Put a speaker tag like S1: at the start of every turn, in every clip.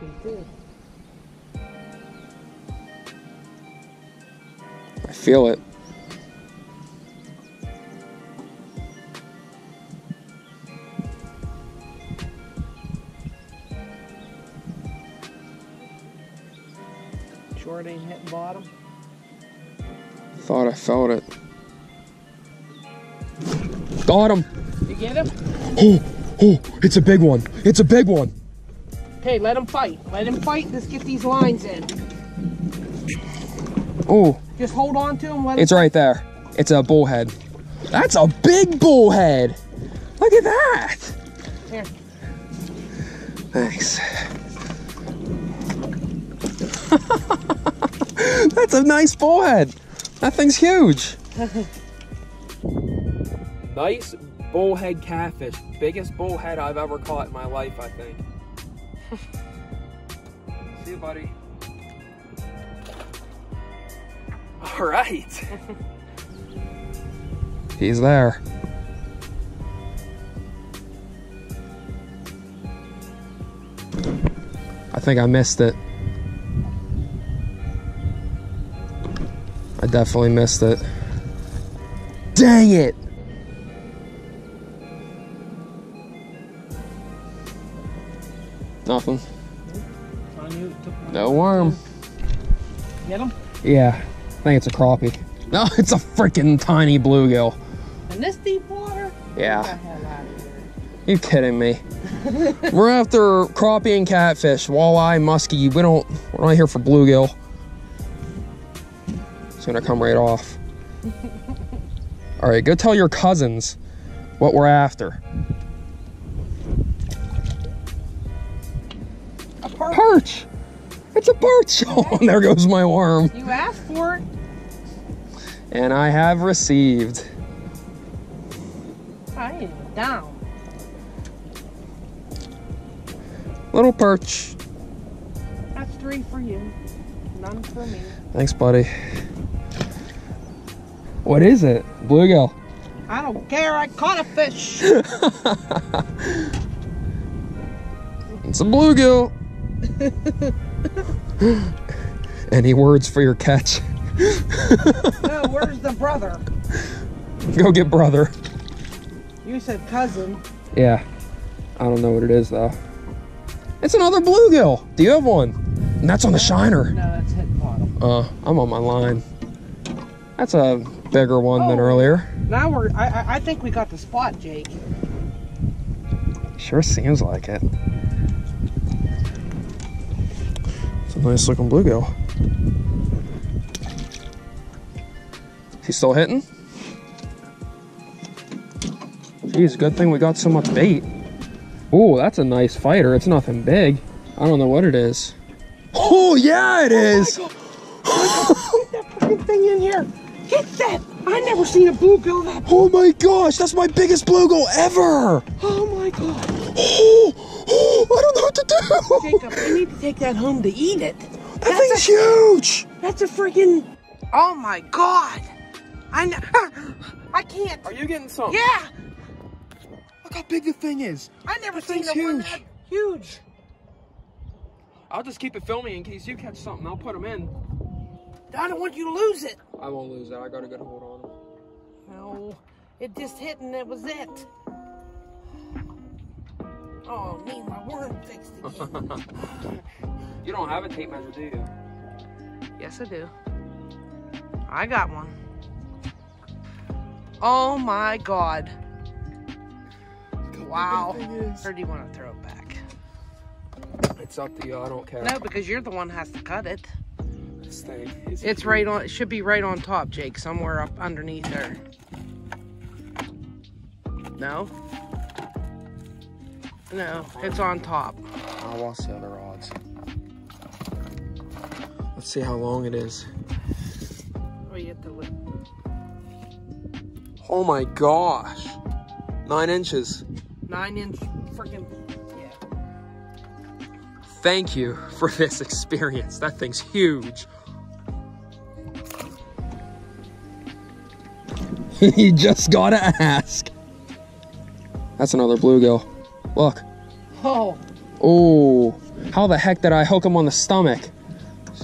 S1: I feel it.
S2: Short ain't hitting bottom.
S1: Thought I felt it. Got him.
S2: You get him?
S1: Oh, oh, it's a big one. It's a big one.
S2: Okay, let him fight. Let him fight. Let's get these lines in.
S1: Oh,
S2: Just hold on to him. Let him
S1: it's right there. It's a bullhead. That's a big bullhead. Look at that.
S2: Here.
S1: Thanks. That's a nice bullhead. That thing's huge. nice bullhead catfish. Biggest bullhead I've ever caught in my life, I think. See you, buddy. All right. He's there. I think I missed it. I definitely missed it. Dang it! Nothing. No worm.
S2: Get him?
S1: Yeah, I think it's a crappie. No, it's a freaking tiny bluegill.
S2: In this deep water?
S1: Yeah,
S2: hell out of here.
S1: you kidding me? We're after crappie and catfish, walleye, muskie. We don't. We're not here for bluegill. It's gonna come right off. All right, go tell your cousins what we're after.
S2: Perch.
S1: It's a perch. Oh, there goes my worm.
S2: You asked for it.
S1: And I have received.
S2: I am down.
S1: Little perch.
S2: That's three for you. None for me.
S1: Thanks, buddy. What is it? Bluegill.
S2: I don't care. I caught a fish.
S1: It's a bluegill. Any words for your catch?
S2: no, where's the brother?
S1: Go get brother.
S2: You said cousin.
S1: Yeah. I don't know what it is though. It's another bluegill. Do you have one? And that's on the shiner.
S2: No, that's hit bottom.
S1: Uh, I'm on my line. That's a bigger one than
S2: Oh.
S1: earlier.
S2: Now we're. I, I, I think we got the spot, Jake.
S1: Sure seems like it. It's a nice looking bluegill. He's still hitting? Geez, good thing we got so much bait. Ooh, that's a nice fighter. It's nothing big. I don't know what it is. Oh, yeah, it oh, is.
S2: Get that freaking thing in here. Get that. I never seen a bluegill that.
S1: Oh my gosh, that's my biggest bluegill ever.
S2: Oh my god.
S1: Oh, oh, I don't know what to do.
S2: Jacob, I need to take that home to eat it.
S1: That
S2: That's
S1: thing's
S2: a,
S1: huge.
S2: that's a freaking. Oh my god. I I can't.
S1: Are you getting some?
S2: Yeah.
S1: Look how big the thing is.
S2: I never
S1: That
S2: seen
S1: thing's
S2: a one
S1: huge.
S2: that huge.
S1: I'll just keep it filming in case you catch something. I'll put them in.
S2: I don't want you to lose it.
S1: I won't lose that. I got a good hold on them.
S2: No, it just hit and that was it. Oh, me, my worm fixed again.
S1: You don't have a tape measure, do you?
S2: yes, I do. I got one. Oh my god. Wow. Or do you want to throw it back?
S1: It's up to you. I don't care.
S2: No, because you're the one who has to cut it.
S1: This thing is
S2: It's right on. It should be right on top, Jake. Somewhere up underneath there. No. No, it's on top.
S1: I'll watch the other rods. Let's see how long it is.
S2: Oh, you have to look.
S1: Oh my gosh. Nine inches.
S2: Nine inch freaking. Yeah.
S1: Thank you for this experience. That thing's huge. you just gotta ask. That's another bluegill. Look.
S2: Oh,
S1: Oh, how the heck did I hook him on the stomach?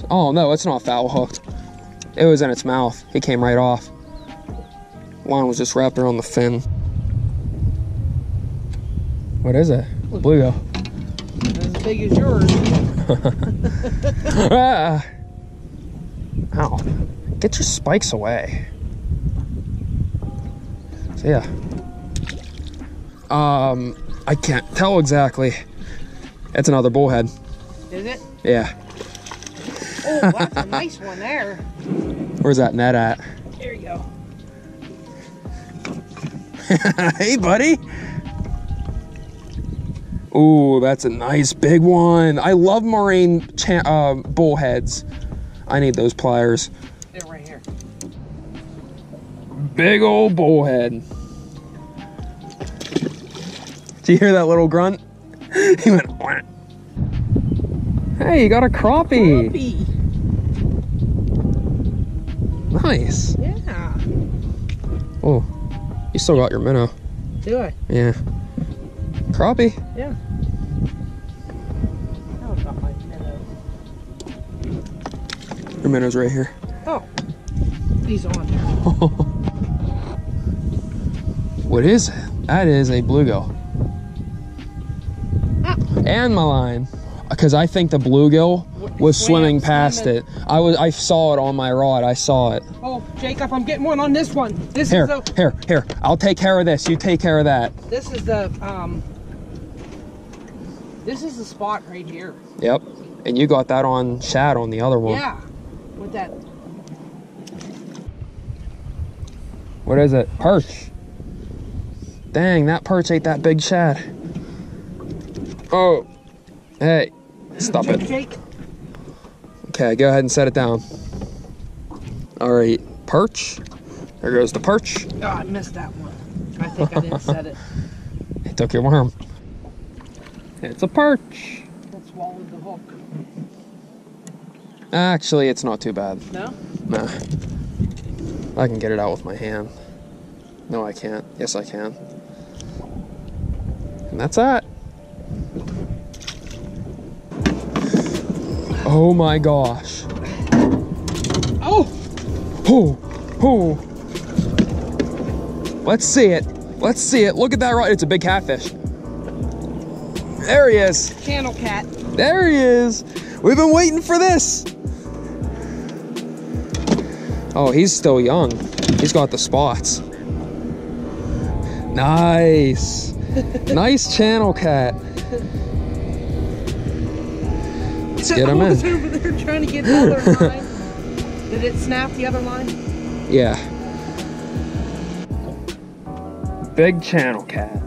S1: Oh no, it's not foul hooked. It was in its mouth. He came right off. Line was just wrapped around the fin. What is it? Bluegill.
S2: As big as yours.
S1: ah. Ow. Get your spikes away. So yeah. Um, I can't tell exactly. That's another bullhead.
S2: Is it?
S1: Yeah.
S2: Oh, that's a nice one there.
S1: Where's that net at?
S2: There you go.
S1: hey, buddy. Ooh, that's a nice big one. I love moraine cha- uh, bullheads. I need those pliers.
S2: They're right here.
S1: Big old bullhead. Did you hear that little grunt? he went. "Wah." Hey, you got a crappie.
S2: Puppy.
S1: Nice.
S2: Yeah.
S1: Oh, you still got your minnow.
S2: Do I?
S1: Yeah. Crappie.
S2: Yeah. I've got my minnow.
S1: Your minnow's right here.
S2: Oh. He's on there.
S1: What is it? That is a bluegill. And my line. Because I think the bluegill was swimming past
S2: swimming.
S1: it. I was I saw it on my rod. I saw it.
S2: Oh, Jacob, I'm getting one on this one. This
S1: Here,
S2: is the
S1: here, here. I'll take care of this. You take care of that.
S2: this is the um this is the spot right here.
S1: Yep. And you got that on shad on the other one.
S2: Yeah. With that
S1: What is it? Perch. Dang, that perch ate that big shad. Oh. Hey. Stop it. Okay, go ahead and set it down. All right, perch. There goes the perch.
S2: Oh, I missed that one. I think I didn't set it.
S1: It took your worm. It's a perch.
S2: That swallowed the hook.
S1: Actually, it's not too bad.
S2: No?
S1: Nah. I can get it out with my hand. No, I can't. Yes, I can. And that's that. Oh my gosh.
S2: Oh!
S1: Oh, oh. Let's see it. Let's see it. Look at that rod. It's a big catfish. There he is.
S2: Channel cat.
S1: There he is. We've been waiting for this. Oh, he's still young. He's got the spots. Nice. nice channel cat. Get him
S2: I
S1: in.
S2: was over there trying to get the other line. Did it snap the other line?
S1: Yeah. Big channel cat.